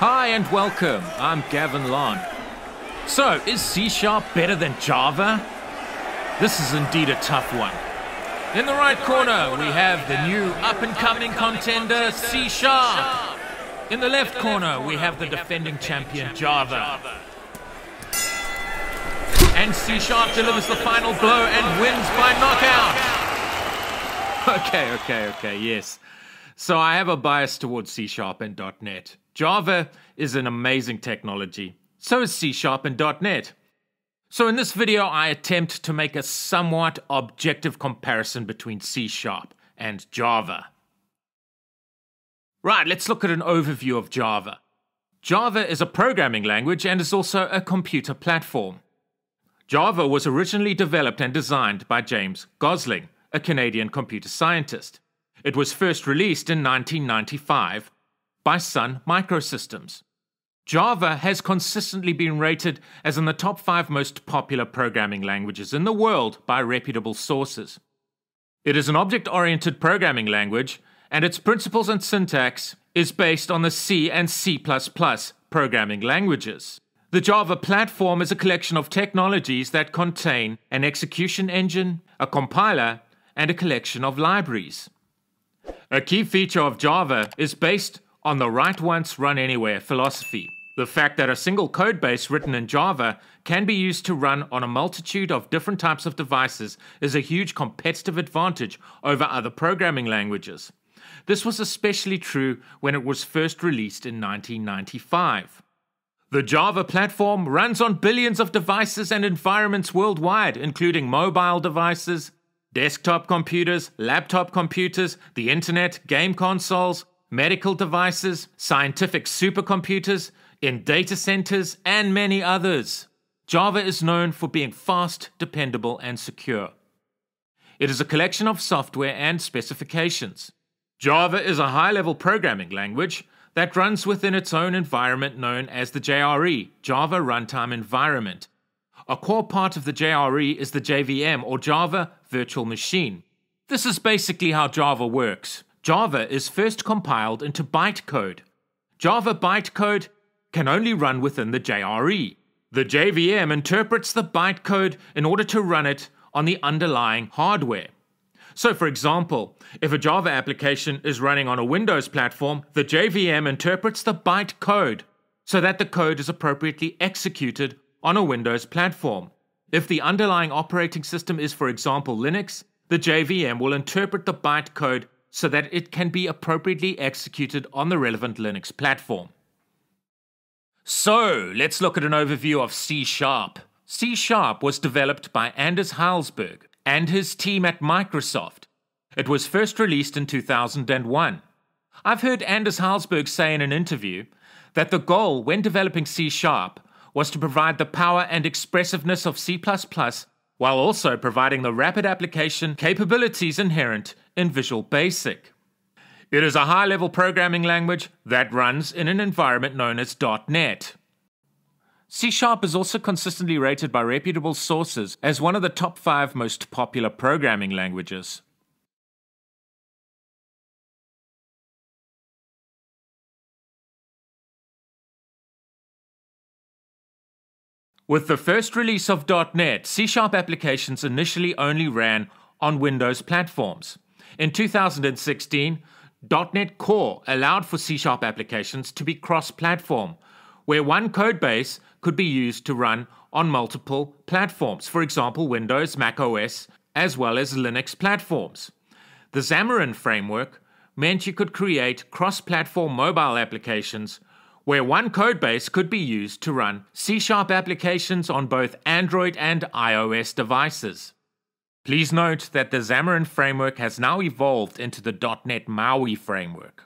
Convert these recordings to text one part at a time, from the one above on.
Hi and welcome. I'm Gavin Lon. So, is C Sharp better than Java? This is indeed a tough one. In the right corner, we have the new up and coming contender, C Sharp. In the left corner, we have the defending champion, Java. And C Sharp delivers the final blow and wins by knockout. Okay, okay, okay, yes. So I have a bias towards C Sharp and .NET. Java is an amazing technology. So is C Sharp and .NET. So in this video, I attempt to make a somewhat objective comparison between C Sharp and Java. Right, let's look at an overview of Java. Java is a programming language and is also a computer platform. Java was originally developed and designed by James Gosling, a Canadian computer scientist. It was first released in 1995 by Sun Microsystems. Java has consistently been rated as in the top five most popular programming languages in the world by reputable sources. It is an object oriented programming language, and its principles and syntax is based on the C and C++ programming languages. The Java platform is a collection of technologies that contain an execution engine, a compiler, and a collection of libraries. A key feature of Java is based on the write once, run anywhere philosophy. The fact that a single codebase written in Java can be used to run on a multitude of different types of devices is a huge competitive advantage over other programming languages. This was especially true when it was first released in 1995. The Java platform runs on billions of devices and environments worldwide, including mobile devices, desktop computers, laptop computers, the internet, game consoles, medical devices, scientific supercomputers, in data centers, and many others. Java is known for being fast, dependable, and secure. It is a collection of software and specifications. Java is a high level programming language that runs within its own environment known as the JRE, Java Runtime Environment. A core part of the JRE is the JVM or Java Virtual Machine. This is basically how Java works. Java is first compiled into bytecode. Java bytecode can only run within the JRE. The JVM interprets the bytecode in order to run it on the underlying hardware. So, for example, if a Java application is running on a Windows platform, the JVM interprets the bytecode so that the code is appropriately executed on a Windows platform. If the underlying operating system is, for example, Linux, the JVM will interpret the bytecode so that it can be appropriately executed on the relevant Linux platform. So, let's look at an overview of C Sharp. C Sharp was developed by Anders Hejlsberg and his team at Microsoft. It was first released in 2001. I've heard Anders Hejlsberg say in an interview that the goal when developing C Sharp was to provide the power and expressiveness of C while also providing the rapid application capabilities inherent in Visual Basic. It is a high level programming language that runs in an environment known as .NET. C Sharp is also consistently rated by reputable sources as one of the top five most popular programming languages. With the first release of .NET, C-sharp applications initially only ran on Windows platforms. In 2016, .NET Core allowed for C-sharp applications to be cross-platform, where one codebase could be used to run on multiple platforms, for example Windows, Mac OS, as well as Linux platforms. The Xamarin framework meant you could create cross-platform mobile applications where one codebase could be used to run C Sharp applications on both Android and iOS devices. Please note that the Xamarin framework has now evolved into the .NET MAUI framework.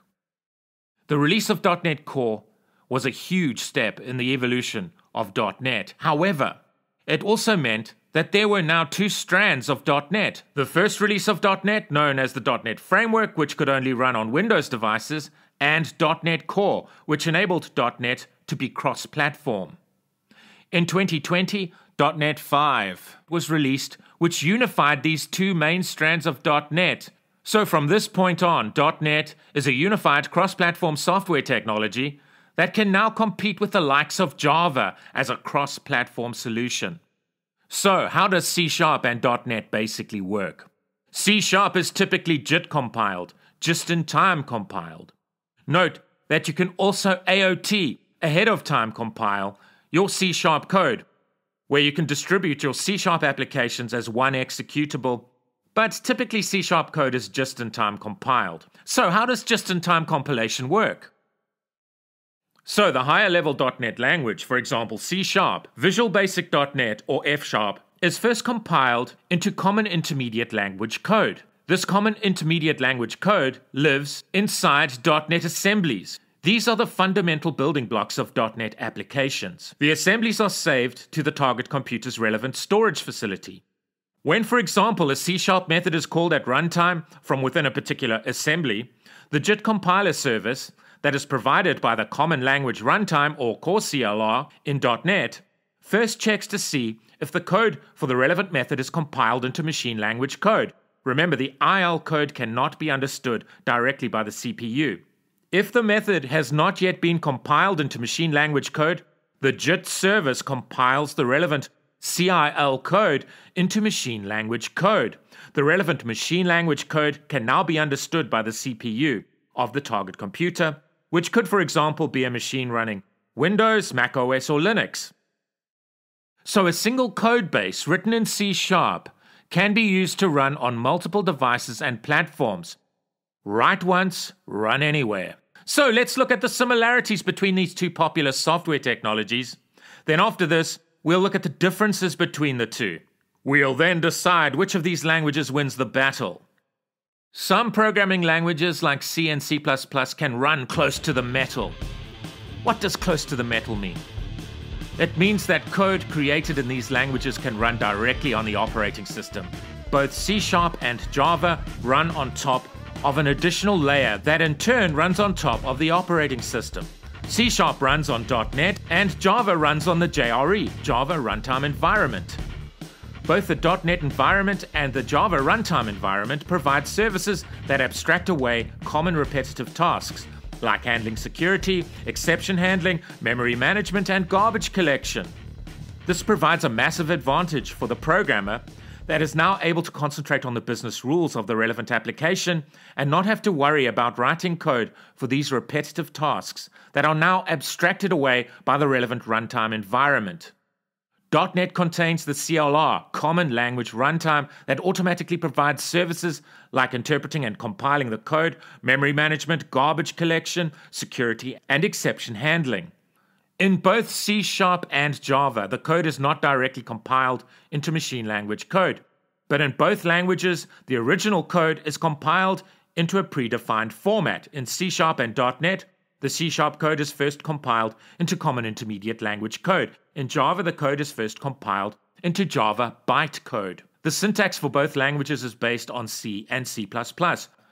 The release of .NET Core was a huge step in the evolution of .NET. However, it also meant that there were now two strands of .NET. The first release of .NET, known as the .NET Framework, which could only run on Windows devices, and .NET Core, which enabled .NET to be cross-platform. In 2020, .NET 5 was released, which unified these two main strands of .NET. So from this point on, .NET is a unified cross-platform software technology that can now compete with the likes of Java as a cross platform solution. So, how does C Sharp and .NET basically work? C Sharp is typically JIT compiled, just in time compiled. Note that you can also AOT, ahead of time compile, your C Sharp code, where you can distribute your C Sharp applications as one executable, but typically C Sharp code is just in time compiled. So, how does just in time compilation work? So the higher level .NET language, for example C Sharp, Visual Basic .NET or F Sharp, is first compiled into Common Intermediate Language code. This Common Intermediate Language code lives inside .NET assemblies. These are the fundamental building blocks of .NET applications. The assemblies are saved to the target computer's relevant storage facility. When, for example, a C Sharp method is called at runtime from within a particular assembly, the JIT compiler service that is provided by the Common Language Runtime or Core CLR in .NET first checks to see if the code for the relevant method is compiled into machine language code. Remember, the IL code cannot be understood directly by the CPU. If the method has not yet been compiled into machine language code, the JIT service compiles the relevant CIL code into machine language code. The relevant machine language code can now be understood by the CPU of the target computer which could, for example, be a machine running Windows, Mac OS, or Linux. So a single code base written in C Sharp can be used to run on multiple devices and platforms. Write once, run anywhere. So let's look at the similarities between these two popular software technologies. Then, after this, we'll look at the differences between the two. We'll then decide which of these languages wins the battle. Some programming languages like C and C++ can run close to the metal. What does close to the metal mean? It means that code created in these languages can run directly on the operating system. Both C Sharp and Java run on top of an additional layer that in turn runs on top of the operating system. C Sharp runs on .NET and Java runs on the JRE, Java Runtime Environment. Both the .NET environment and the Java runtime environment provide services that abstract away common repetitive tasks, like handling security, exception handling, memory management, and garbage collection. This provides a massive advantage for the programmer that is now able to concentrate on the business rules of the relevant application and not have to worry about writing code for these repetitive tasks that are now abstracted away by the relevant runtime environment. .NET contains the CLR, Common Language Runtime, that automatically provides services like interpreting and compiling the code, memory management, garbage collection, security, and exception handling. In both C Sharp and Java, the code is not directly compiled into machine language code. But in both languages, the original code is compiled into a predefined format. In C Sharp and .NET, the C Sharp code is first compiled into Common Intermediate Language code. In Java, the code is first compiled into Java bytecode. The syntax for both languages is based on C and C++.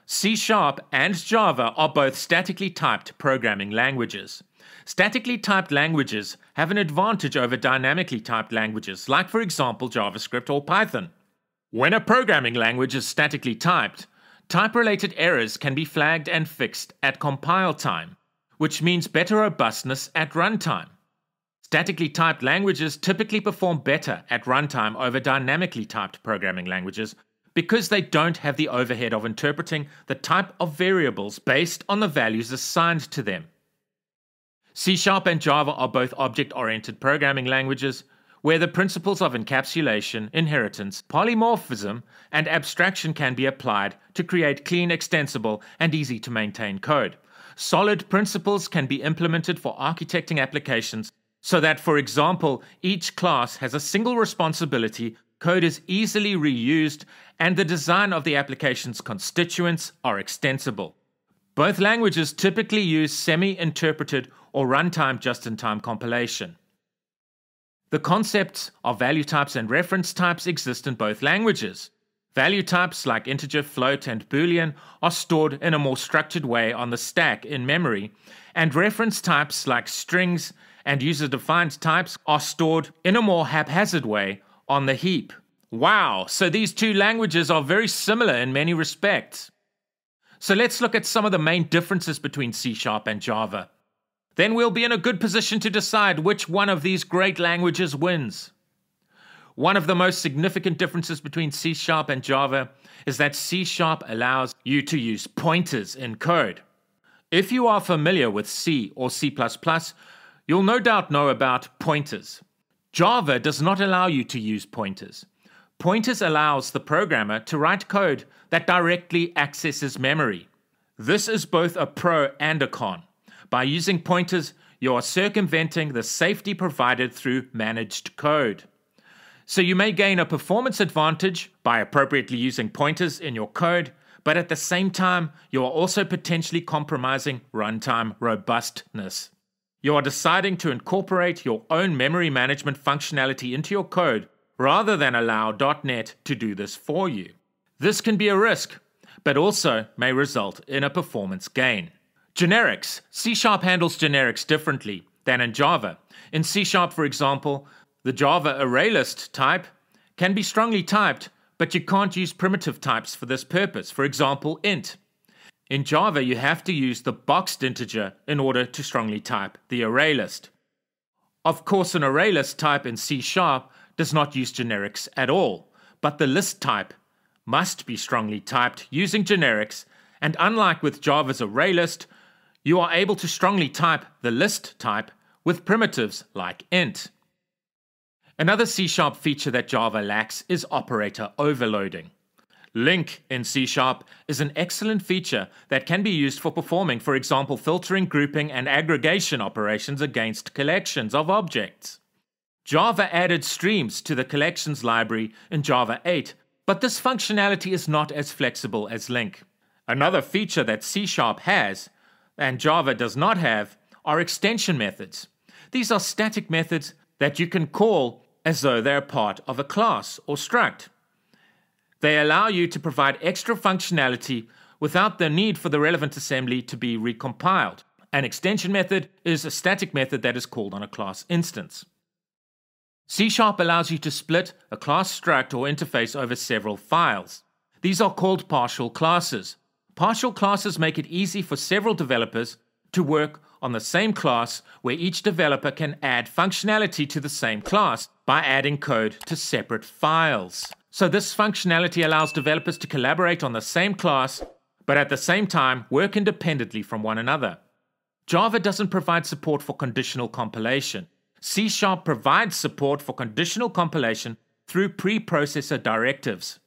C Sharp and Java are both statically typed programming languages. Statically typed languages have an advantage over dynamically typed languages, like, for example, JavaScript or Python. When a programming language is statically typed, type related errors can be flagged and fixed at compile time which means better robustness at runtime. Statically typed languages typically perform better at runtime over dynamically typed programming languages because they don't have the overhead of interpreting the type of variables based on the values assigned to them. C Sharp and Java are both object oriented programming languages where the principles of encapsulation, inheritance, polymorphism, and abstraction can be applied to create clean, extensible, and easy to maintain code solid principles can be implemented for architecting applications so that, for example, each class has a single responsibility, code is easily reused, and the design of the application's constituents are extensible. Both languages typically use semi interpreted or runtime just in time compilation. The concepts of value types and reference types exist in both languages. Value types like integer, float, and boolean are stored in a more structured way on the stack in memory, and reference types like strings and user defined types are stored in a more haphazard way on the heap. Wow, so these two languages are very similar in many respects. So let's look at some of the main differences between C Sharp and Java. then we'll be in a good position to decide which one of these great languages wins. One of the most significant differences between C Sharp and Java is that C Sharp allows you to use pointers in code. If you are familiar with C or C++, you'll no doubt know about pointers. Java does not allow you to use pointers. Pointers allows the programmer to write code that directly accesses memory. This is both a pro and a con. By using pointers, you are circumventing the safety provided through managed code. So you may gain a performance advantage by appropriately using pointers in your code, but at the same time, you are also potentially compromising runtime robustness. You are deciding to incorporate your own memory management functionality into your code rather than allow .NET to do this for you. This can be a risk, but also may result in a performance gain. Generics. C Sharp handles generics differently than in Java. In C Sharp, for example, the Java ArrayList type can be strongly typed, but you can't use primitive types for this purpose, for example, int. In Java, you have to use the boxed integer in order to strongly type the ArrayList. Of course, an ArrayList type in C Sharp does not use generics at all, but the list type must be strongly typed using generics, and unlike with Java's ArrayList, you are able to strongly type the list type with primitives like int. Another C Sharp feature that Java lacks is operator overloading. LINQ in C Sharp is an excellent feature that can be used for performing, for example, filtering, grouping, and aggregation operations against collections of objects. Java added streams to the collections library in Java 8, but this functionality is not as flexible as LINQ. Another feature that C Sharp has, and Java does not have, are extension methods. These are static methods that you can call as though they're part of a class or struct. They allow you to provide extra functionality without the need for the relevant assembly to be recompiled. An extension method is a static method that is called on a class instance. C Sharp allows you to split a class struct or interface over several files. These are called partial classes. Partial classes make it easy for several developers to work on the same class where each developer can add functionality to the same class by adding code to separate files. So this functionality allows developers to collaborate on the same class, but at the same time work independently from one another. Java doesn't provide support for conditional compilation. C Sharp provides support for conditional compilation through preprocessor directives.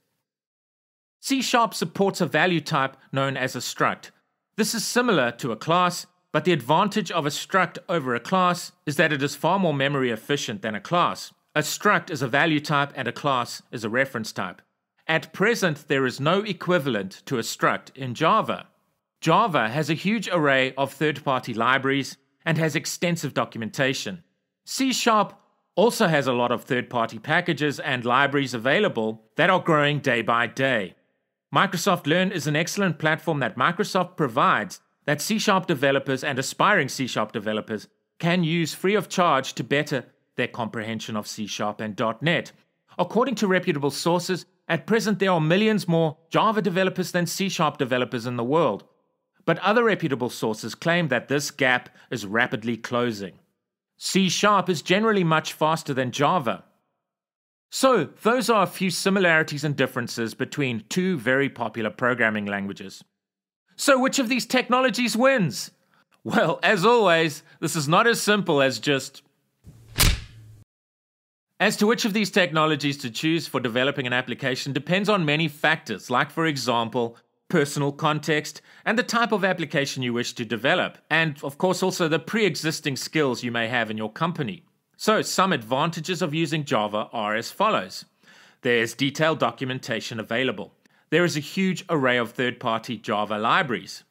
C Sharp supports a value type known as a struct. This is similar to a class but the advantage of a struct over a class is that it is far more memory efficient than a class. A struct is a value type and a class is a reference type. At present, there is no equivalent to a struct in Java. Java has a huge array of third party libraries and has extensive documentation. C Sharp also has a lot of third party packages and libraries available that are growing day by day. Microsoft Learn is an excellent platform that Microsoft provides that C Sharp developers and aspiring C Sharp developers can use free of charge to better their comprehension of C Sharp and .NET. According to reputable sources, at present there are millions more Java developers than C Sharp developers in the world. But other reputable sources claim that this gap is rapidly closing. C Sharp is generally much faster than Java. So, those are a few similarities and differences between two very popular programming languages. So, which of these technologies wins? Well, as always, this is not as simple as just. As to which of these technologies to choose for developing an application depends on many factors, like, for example, personal context and the type of application you wish to develop, and of course, also the pre existing skills you may have in your company. So, some advantages of using Java are as follows there's detailed documentation available there is a huge array of third party Java libraries.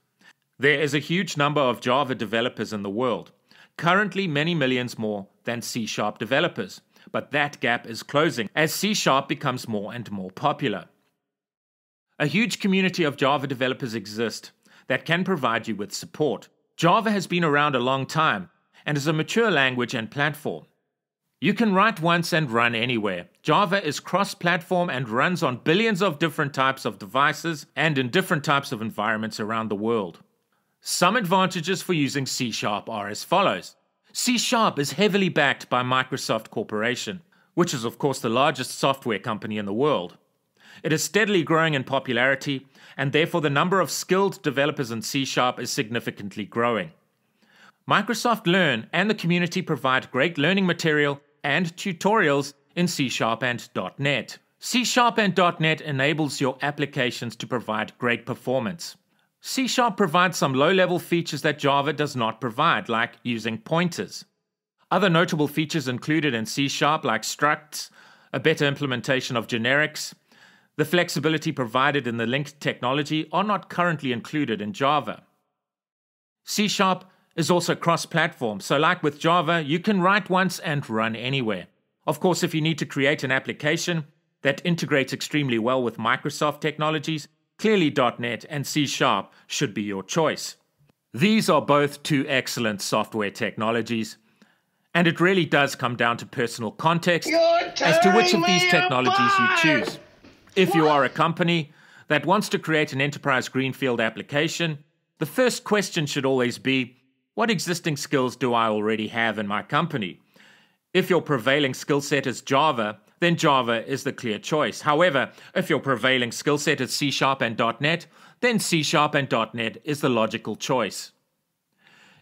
There is a huge number of Java developers in the world, currently many millions more than C Sharp developers, but that gap is closing as C Sharp becomes more and more popular. A huge community of Java developers exist that can provide you with support. Java has been around a long time and is a mature language and platform. You can write once and run anywhere. Java is cross platform and runs on billions of different types of devices and in different types of environments around the world. Some advantages for using C Sharp are as follows. C Sharp is heavily backed by Microsoft Corporation, which is, of course, the largest software company in the world. It is steadily growing in popularity, and therefore the number of skilled developers in C Sharp is significantly growing. Microsoft Learn and the community provide great learning material and tutorials in C Sharp and .NET. C Sharp and .NET enables your applications to provide great performance. C Sharp provides some low-level features that Java does not provide, like using pointers. Other notable features included in C Sharp like structs, a better implementation of generics, the flexibility provided in the LINQ technology are not currently included in Java. C Sharp is also cross-platform, so like with Java, you can write once and run anywhere. Of course, if you need to create an application that integrates extremely well with Microsoft technologies, clearly .NET and C Sharp should be your choice. These are both two excellent software technologies, and it really does come down to personal context as to which of these technologies you choose. If you are a company that wants to create an enterprise greenfield application, the first question should always be, what existing skills do I already have in my company? If your prevailing skill set is Java, then Java is the clear choice. However, if your prevailing skill set is C Sharp and .NET, then C Sharp and .NET is the logical choice.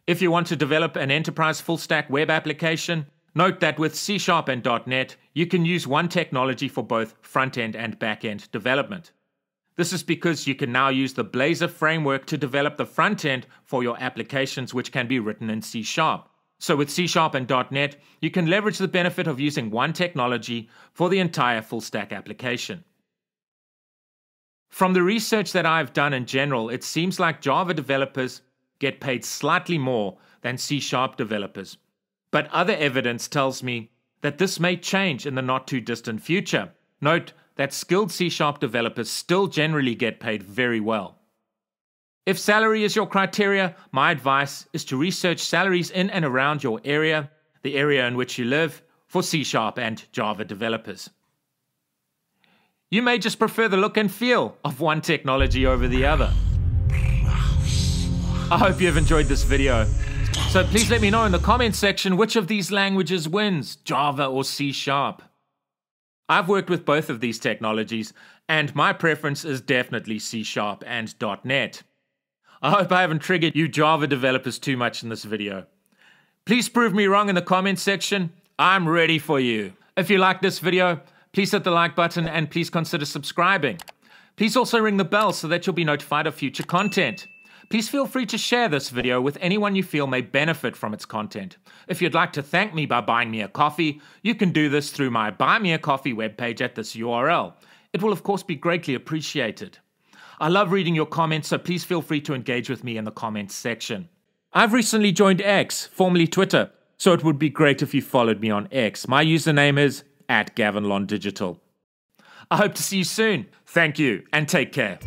If you want to develop an enterprise full stack web application, note that with C Sharp and .NET, you can use one technology for both front-end and back-end development. This is because you can now use the Blazor framework to develop the front end for your applications, which can be written in C Sharp. So with C Sharp and .NET, you can leverage the benefit of using one technology for the entire full stack application. From the research that I've done in general, it seems like Java developers get paid slightly more than C Sharp developers. But other evidence tells me that this may change in the not too distant future. Note that skilled C Sharp developers still generally get paid very well. If salary is your criteria, my advice is to research salaries in and around your area, the area in which you live, for C Sharp and Java developers. You may just prefer the look and feel of one technology over the other. I hope you have enjoyed this video. So please let me know in the comments section which of these languages wins, Java or C Sharp. I've worked with both of these technologies, and my preference is definitely C Sharp and .NET. I hope I haven't triggered you Java developers too much in this video. Please prove me wrong in the comments section. I'm ready for you. If you like this video, please hit the like button and please consider subscribing. Please also ring the bell so that you'll be notified of future content. Please feel free to share this video with anyone you feel may benefit from its content. If you'd like to thank me by buying me a coffee, you can do this through my Buy Me a Coffee webpage at this URL. It will, of course, be greatly appreciated. I love reading your comments, so please feel free to engage with me in the comments section. I've recently joined X, formerly Twitter, so it would be great if you followed me on X. My username is at GavinLonDigital. I hope to see you soon. Thank you, and take care.